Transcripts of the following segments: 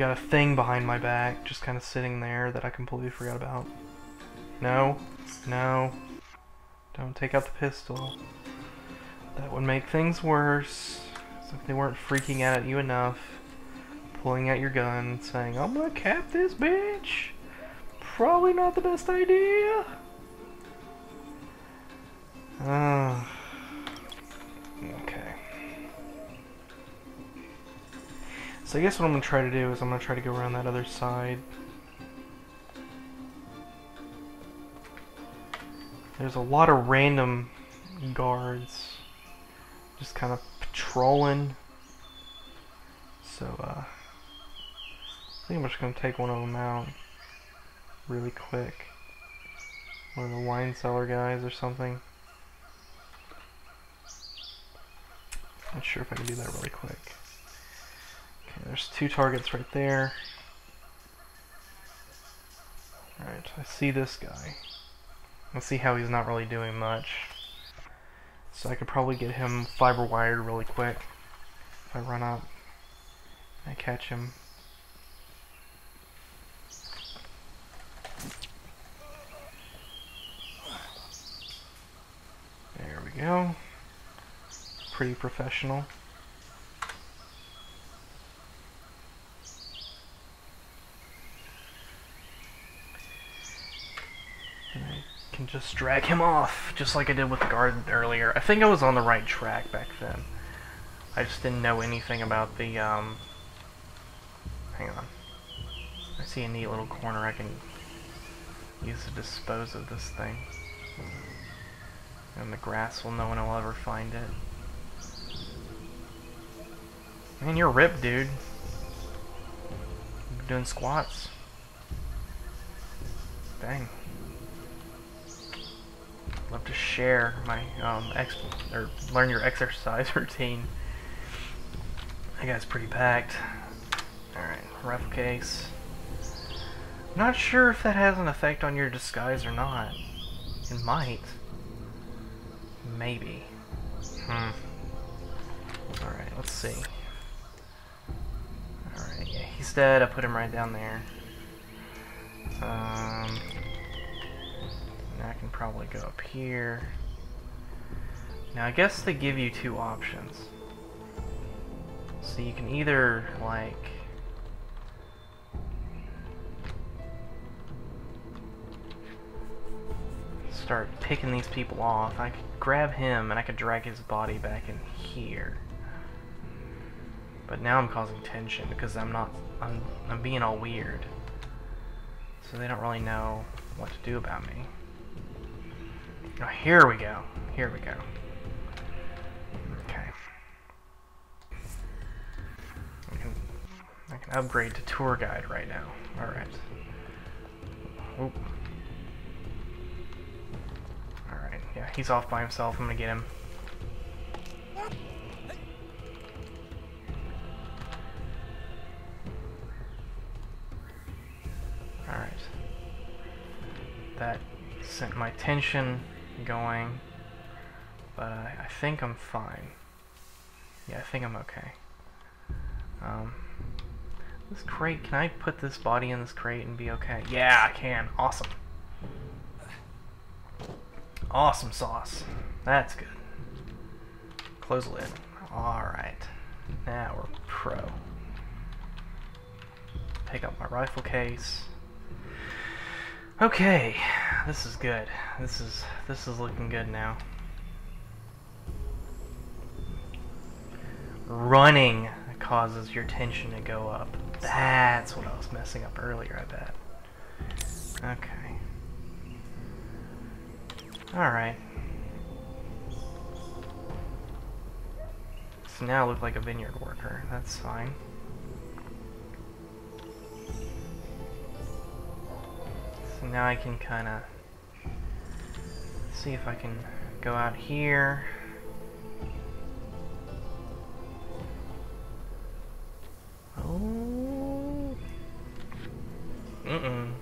got a thing behind my back, just kind of sitting there that I completely forgot about. No, no, don't take out the pistol. That would make things worse. So if they weren't freaking out at you enough, pulling out your gun, saying, I'm gonna cap this bitch. Probably not the best idea. Uh, So I guess what I'm gonna try to do is I'm gonna try to go around that other side. There's a lot of random guards just kind of patrolling. So, uh, I think I'm just going to take one of them out really quick. One of the wine cellar guys or something. Not sure if I can do that really quick. There's two targets right there. Alright, I see this guy. Let's see how he's not really doing much. So I could probably get him fiber wired really quick if I run up and I catch him. There we go. Pretty professional. can just drag him off, just like I did with the guard earlier. I think I was on the right track back then. I just didn't know anything about the, um... Hang on. I see a neat little corner I can use to dispose of this thing. And the grass will no one will ever find it. Man, you're ripped, dude. Doing squats. Dang love to share my um, ex or learn your exercise routine. That guy's pretty packed. Alright, rough case. Not sure if that has an effect on your disguise or not. It might. Maybe. Hmm. Alright, let's see. Alright, yeah, he's dead. I put him right down there. Um, I can probably go up here. Now I guess they give you two options. So you can either, like... Start picking these people off. I could grab him and I could drag his body back in here. But now I'm causing tension because I'm not... I'm, I'm being all weird. So they don't really know what to do about me. Oh, here we go. Here we go. Okay. I can, I can upgrade to tour guide right now. Alright. Oop. Alright, yeah, he's off by himself. I'm gonna get him. Alright. That sent my tension going, but I, I think I'm fine. Yeah, I think I'm okay. Um, this crate, can I put this body in this crate and be okay? Yeah, I can. Awesome. Awesome sauce. That's good. Close the lid. Alright. Now we're pro. Pick up my rifle case. Okay, this is good. This is this is looking good now. Running causes your tension to go up. That's what I was messing up earlier, I bet. Okay. Alright. So now I look like a vineyard worker. That's fine. Now I can kind of see if I can go out here. Oh. Mm-mm.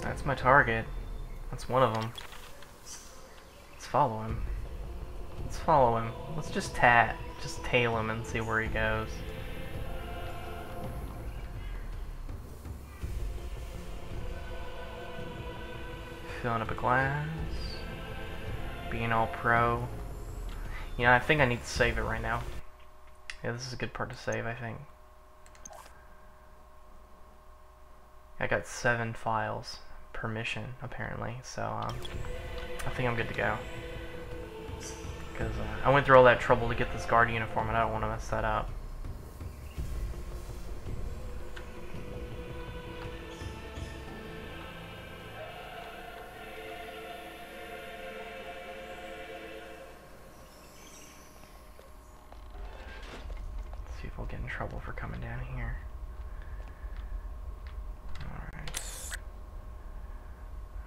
That's my target. That's one of them. Let's follow him. Let's follow him. Let's just tat, just tail him and see where he goes. Filling up a glass. Being all pro. You know, I think I need to save it right now. Yeah, this is a good part to save, I think. I got seven files permission, apparently, so um, I think I'm good to go. Because uh, I went through all that trouble to get this guard uniform, and I don't want to mess that up. Get in trouble for coming down here.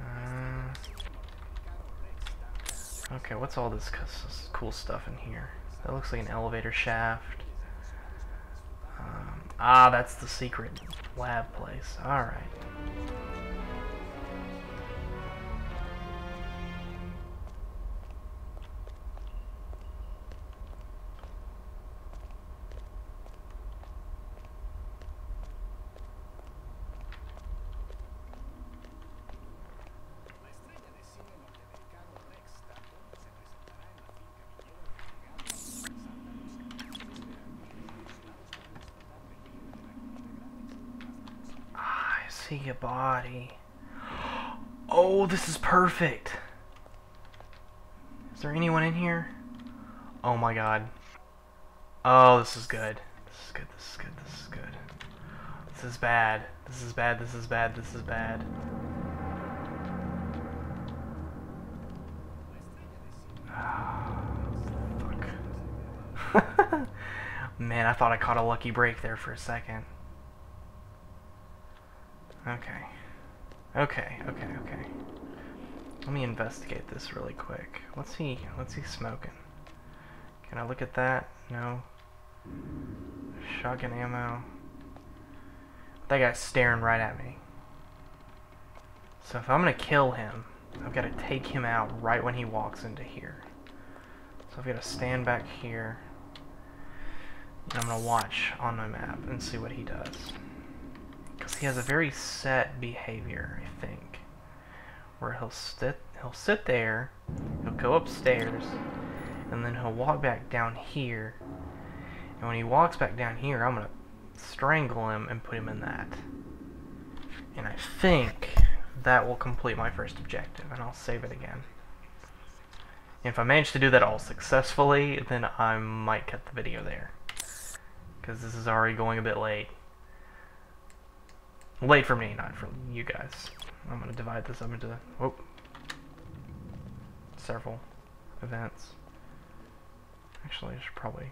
Uh, okay, what's all this cool stuff in here? That looks like an elevator shaft. Um, ah, that's the secret lab place. Alright. See a body. Oh, this is perfect. Is there anyone in here? Oh my god. Oh, this is good. This is good, this is good, this is good. This is bad. This is bad, this is bad, this is bad. Ah, fuck. Man, I thought I caught a lucky break there for a second. Okay. Okay, okay, okay. Let me investigate this really quick. What's he, what's he smoking? Can I look at that? No. Shotgun ammo. That guy's staring right at me. So if I'm gonna kill him, I've got to take him out right when he walks into here. So I've got to stand back here. And I'm gonna watch on my map and see what he does. Because he has a very set behavior, I think. Where he'll sit, he'll sit there, he'll go upstairs, and then he'll walk back down here. And when he walks back down here, I'm going to strangle him and put him in that. And I think that will complete my first objective, and I'll save it again. If I manage to do that all successfully, then I might cut the video there. Because this is already going a bit late. Late for me, not for you guys. I'm gonna divide this up into oh, several events. Actually, I should probably.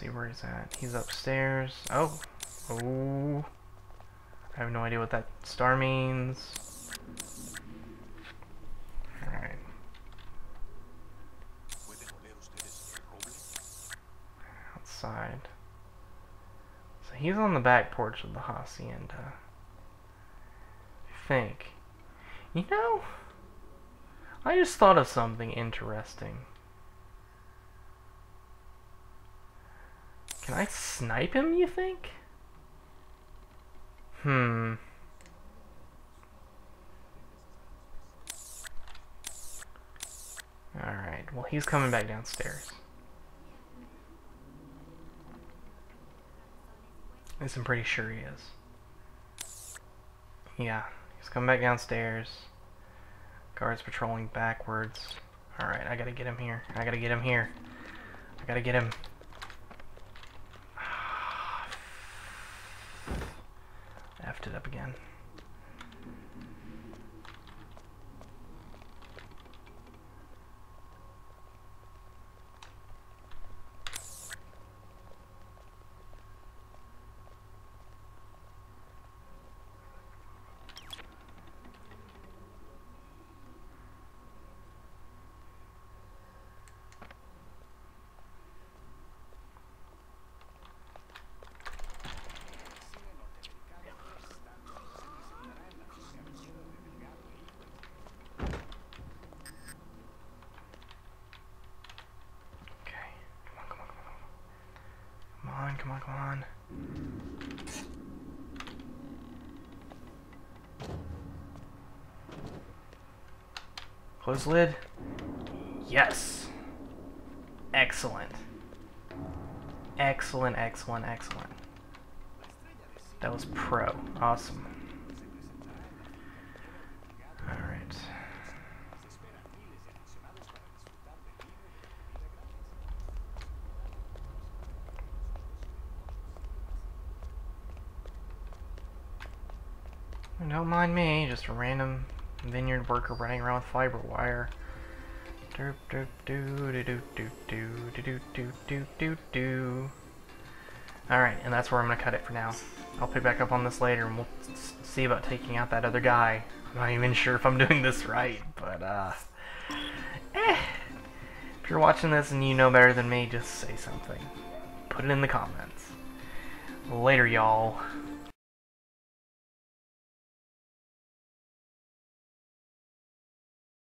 see where he's at. He's upstairs. Oh, oh. I have no idea what that star means. Side. So he's on the back porch of the hacienda. I think. You know, I just thought of something interesting. Can I snipe him, you think? Hmm. Alright, well he's coming back downstairs. Least I'm pretty sure he is. Yeah, he's coming back downstairs. Guards patrolling backwards. Alright, I gotta get him here. I gotta get him here. I gotta get him. Close lid. Yes. Excellent. Excellent, excellent, excellent. That was pro. Awesome. Alright. Don't mind me, just a random vineyard worker running around with fiber wire. Doo doo doo doo doo doo doo doo doo. Alright, and that's where I'm gonna cut it for now. I'll pick back up on this later and we'll see about taking out that other guy. I'm not even sure if I'm doing this right, but uh eh. If you're watching this and you know better than me, just say something. Put it in the comments. Later, y'all.